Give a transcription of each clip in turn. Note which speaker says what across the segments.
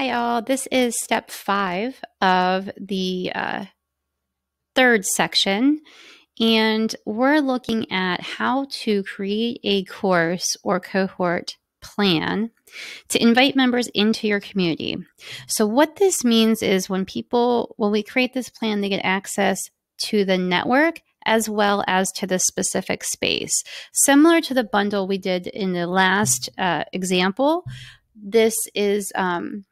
Speaker 1: Hi, all. This is step five of the uh, third section. And we're looking at how to create a course or cohort plan to invite members into your community. So, what this means is when people, when we create this plan, they get access to the network as well as to the specific space. Similar to the bundle we did in the last uh, example, this is um,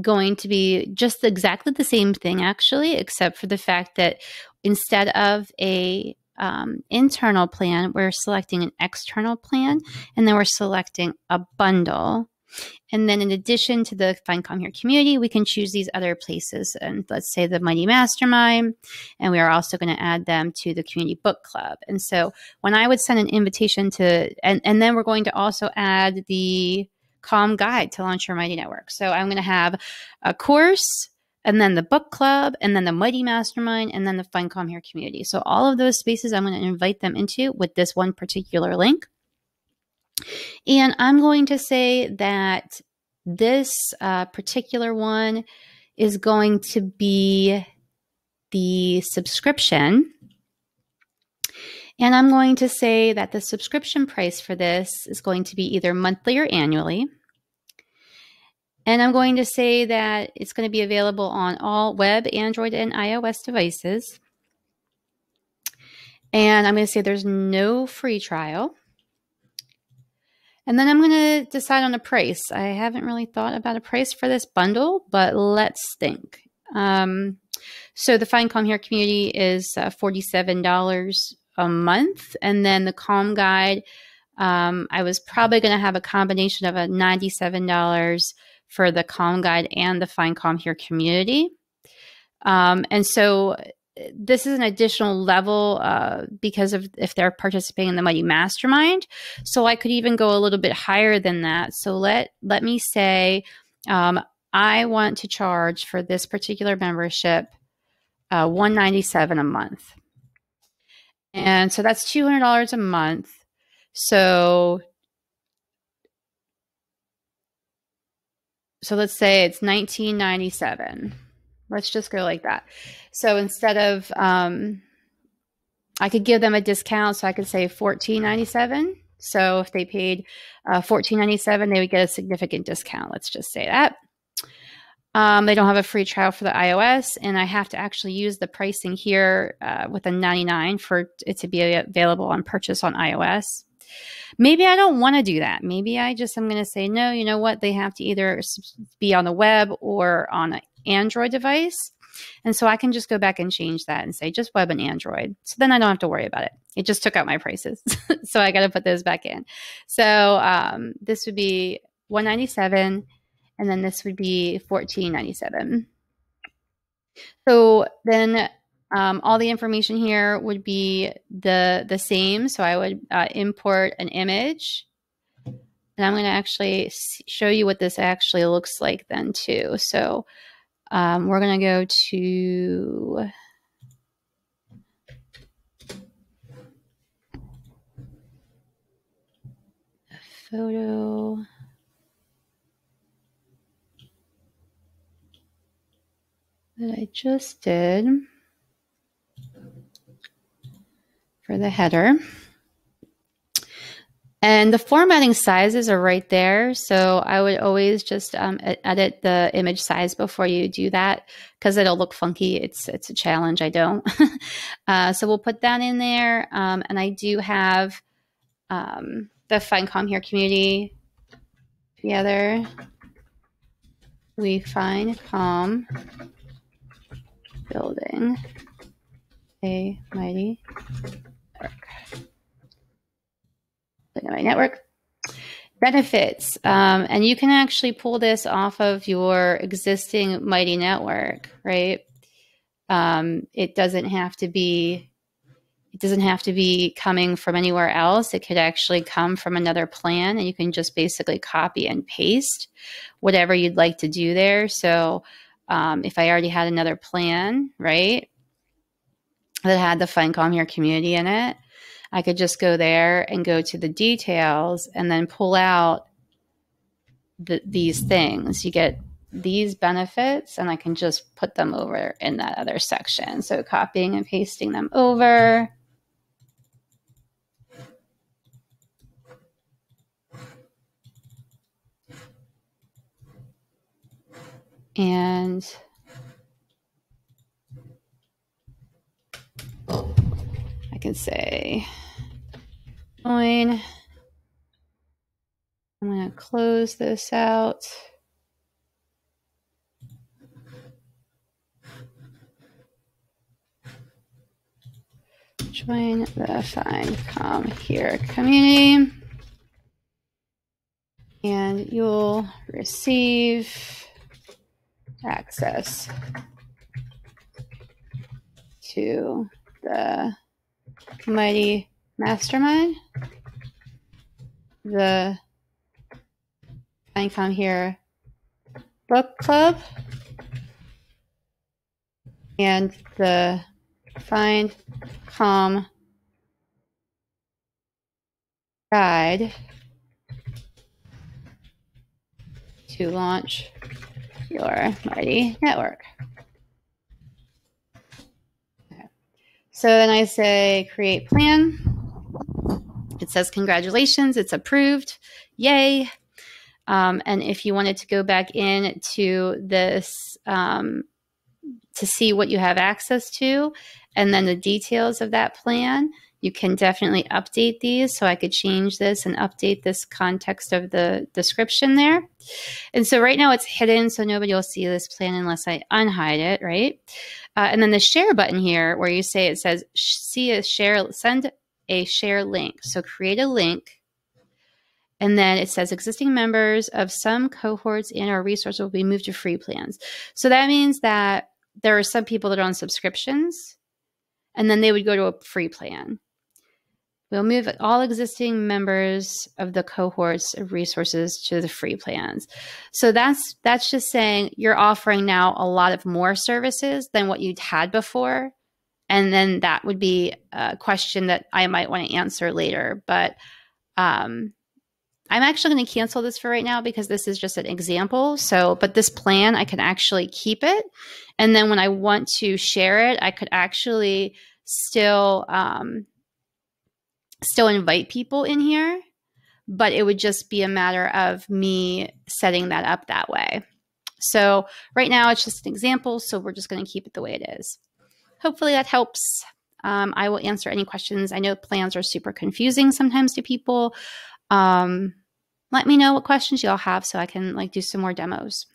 Speaker 1: going to be just exactly the same thing, actually, except for the fact that instead of a um, internal plan, we're selecting an external plan, and then we're selecting a bundle. And then in addition to the Find Calm Here community, we can choose these other places. And let's say the Mighty Mastermind, and we are also going to add them to the community book club. And so when I would send an invitation to, and, and then we're going to also add the Calm Guide to Launch Your Mighty Network. So I'm going to have a course, and then the book club, and then the Mighty Mastermind, and then the Find Calm Here community. So all of those spaces I'm going to invite them into with this one particular link. And I'm going to say that this uh, particular one is going to be the subscription. And I'm going to say that the subscription price for this is going to be either monthly or annually. And I'm going to say that it's going to be available on all web, Android, and iOS devices. And I'm going to say there's no free trial. And then I'm going to decide on a price. I haven't really thought about a price for this bundle, but let's think. Um, so the Find Calm Here community is uh, $47 a month. And then the Calm Guide, um, I was probably going to have a combination of a $97 for the Calm Guide and the Find Calm Here community. Um, and so this is an additional level uh, because of if they're participating in the Mighty Mastermind. So I could even go a little bit higher than that. So let let me say um, I want to charge for this particular membership uh, 197 a month. And so that's $200 a month. So so let's say it's 1997 let's just go like that. So instead of um, i could give them a discount so i could say 1497 so if they paid uh, 1497 they would get a significant discount let's just say that um, they don't have a free trial for the ios and i have to actually use the pricing here uh, with a 99 for it to be available on purchase on ios Maybe I don't want to do that. Maybe I just am going to say, no, you know what? They have to either be on the web or on an Android device. And so I can just go back and change that and say just web and Android. So then I don't have to worry about it. It just took out my prices. so I got to put those back in. So um, this would be 197 and then this would be 1497. So then um, all the information here would be the, the same. So I would uh, import an image. And I'm going to actually show you what this actually looks like then too. So um, we're going to go to a photo. That I just did. for the header. And the formatting sizes are right there. So I would always just um, edit the image size before you do that because it'll look funky. It's, it's a challenge. I don't. uh, so we'll put that in there. Um, and I do have um, the Find Calm Here community together. We find calm building a mighty my network. Benefits. Um, and you can actually pull this off of your existing Mighty network, right? Um, it doesn't have to be it doesn't have to be coming from anywhere else. It could actually come from another plan, and you can just basically copy and paste whatever you'd like to do there. So, um, if I already had another plan, right, that had the Find Calm Here community in it, I could just go there and go to the details and then pull out the, these things. You get these benefits and I can just put them over in that other section. So copying and pasting them over. And I can say join. I'm going to close this out. Join the Find Calm Here community. And you'll receive access to the Mighty Mastermind, the Find Calm Here book club, and the Find Calm guide to launch your Mighty network. So then I say create plan. It says congratulations, it's approved. Yay. Um, and if you wanted to go back in to this um, to see what you have access to and then the details of that plan, you can definitely update these. So I could change this and update this context of the description there. And so right now it's hidden, so nobody will see this plan unless I unhide it, right? Uh, and then the share button here where you say it says see a share, send a share link. So create a link and then it says existing members of some cohorts in our resource will be moved to free plans. So that means that there are some people that are on subscriptions and then they would go to a free plan. We'll move all existing members of the cohorts of resources to the free plans. So that's that's just saying you're offering now a lot of more services than what you'd had before. And then that would be a question that I might want to answer later. But um, I'm actually going to cancel this for right now because this is just an example. So, but this plan, I can actually keep it. And then when I want to share it, I could actually still, um, still invite people in here, but it would just be a matter of me setting that up that way. So right now it's just an example. So we're just going to keep it the way it is. Hopefully that helps. Um, I will answer any questions. I know plans are super confusing sometimes to people. Um, let me know what questions y'all have so I can like do some more demos.